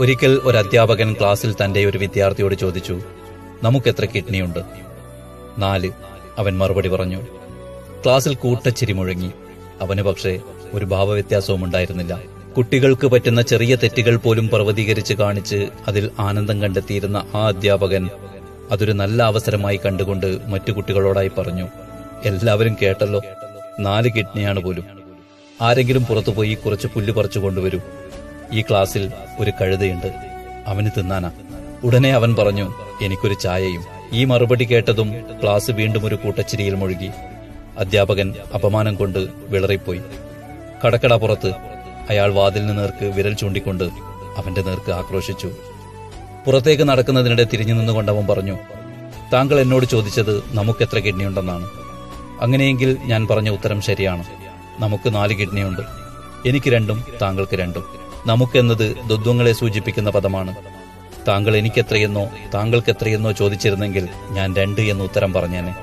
ഒരിക്കൽ ഒരു അധ്യാപകൻ ക്ലാസ്സിൽ തന്റെ ഒരു വിദ്യാർത്ഥിയോട് ചോദിച്ചു നമുക്കെത്ര കിഡ്നിയുണ്ട്? നാല് അവൻ മറുപടി പറഞ്ഞു ക്ലാസ്സിൽ കൂട്ടച്ചിരി മുഴങ്ങി. അവന് പക്ഷേ ഒരു ഭാവവ്യത്യാസവും ഉണ്ടായിരുന്നില്ല. കുട്ടികൾക്ക് പറ്റുന്ന ചെറിയ തെറ്റുകൾ പോലും പർവതീകരിച്ച് കാണിച്ച് അതിൽ ആനന്ദം കണ്ടെത്തിയിരുന്ന ആ അധ്യാപകൻ അതൊരു നല്ല അവസരമായി കണ്ടുകൊണ്ട് മറ്റു കുട്ടികളോടായി പറഞ്ഞു എല്ലാവരും കേട്ടല്ലോ നാല് കിഡ്നിയാണ് പോലും. ആരെങ്കിലും പുറത്തുപോയി കുറച്ച് പുല്ല് പറിച്ചു കൊണ്ടുവരൂ ഈ ക്ലാസ്സിൽ ഒരു കഴുതയുണ്ട്. അവന് തിന്നാനാ. ഉടനെ അവൻ പറഞ്ഞു എനിക്കൊരു ചായയും. ഈ മറുപടി കേട്ടതും ക്ലാസ് വീണ്ടും ഒരു കൂട്ടച്ചിരിയിൽ മുഴുകി. അധ്യാപകൻ അപമാനം കൊണ്ട് വിളറിപ്പോയി. കടക്കട പുറത്ത് അയാൾ വാതിലിന് നേർക്ക് വിരൽ ചൂണ്ടിക്കൊണ്ട് അവന്റെ നേർക്ക് ആക്രോശിച്ചു. പുറത്തേക്ക് നടക്കുന്നതിനിടെ തിരിഞ്ഞു നിന്നുകൊണ്ട് അവൻ പറഞ്ഞു താങ്കൾ എന്നോട് ചോദിച്ചത് നമുക്ക് നമുക്കെത്ര കിഡ്നിയുണ്ടെന്നാണ്. അങ്ങനെയെങ്കിൽ ഞാൻ പറഞ്ഞ ഉത്തരം ശരിയാണ്. നമുക്ക് നാല് കിഡ്നിയുണ്ട്. എനിക്ക് രണ്ടും താങ്കൾക്ക് രണ്ടും. നമുക്കെന്നത് ദ്വന്ദ്വങ്ങളെ സൂചിപ്പിക്കുന്ന പദമാണ്. താങ്കൾ എനിക്കെത്രയെന്നോ താങ്കൾക്ക് എത്രയെന്നോ ചോദിച്ചിരുന്നെങ്കിൽ ഞാൻ രണ്ട് എന്ന് ഉത്തരം പറഞ്ഞേനെ.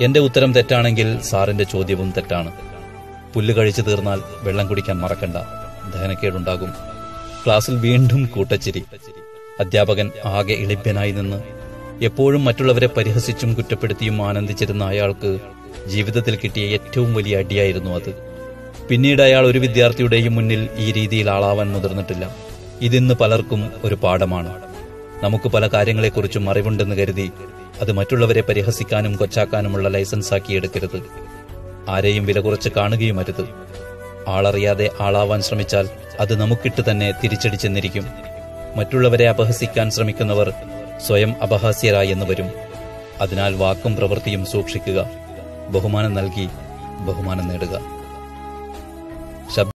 എന്റെ ഉത്തരം തെറ്റാണെങ്കിൽ സാറിന്റെ ചോദ്യവും തെറ്റാണ്. പുല്ല് കഴിച്ചു തീർന്നാൽ വെള്ളം കുടിക്കാൻ മറക്കണ്ട. ദഹനക്കേടുണ്ടാകും. ക്ലാസ്സിൽ വീണ്ടും കൂട്ടച്ചിരി. അധ്യാപകൻ ആകെ എളിപ്യനായി നിന്ന് എപ്പോഴും മറ്റുള്ളവരെ പരിഹസിച്ചും കുറ്റപ്പെടുത്തിയും ആനന്ദിച്ചിരുന്ന അയാൾക്ക് ജീവിതത്തിൽ കിട്ടിയ ഏറ്റവും വലിയ അടിയായിരുന്നു അത്. പിന്നീട് അയാൾ ഒരു വിദ്യാർത്ഥിയുടെയും മുന്നിൽ ഈ രീതിയിൽ ആളാവാൻ മുതിർന്നിട്ടില്ല. ഇതിന്ന് പലർക്കും ഒരു പാഠമാണ്. നമുക്ക് പല കാര്യങ്ങളെക്കുറിച്ചും അറിവുണ്ടെന്ന് കരുതി അത് മറ്റുള്ളവരെ പരിഹസിക്കാനും കൊച്ചാക്കാനുമുള്ള ലൈസൻസ് ആക്കി എടുക്കരുത്. ആരെയും വില കുറച്ച് കാണുകയും അരുത്. ആളറിയാതെ ആളാവാൻ ശ്രമിച്ചാൽ അത് നമുക്കിട്ട് തന്നെ തിരിച്ചടിച്ചെന്നിരിക്കും. മറ്റുള്ളവരെ അപഹസിക്കാൻ ശ്രമിക്കുന്നവർ സ്വയം അപഹാസ്യരായി എന്ന് വരും. അതിനാൽ വാക്കും പ്രവൃത്തിയും സൂക്ഷിക്കുക. ബഹുമാനം നൽകി ബഹുമാനം നേടുക. Sabi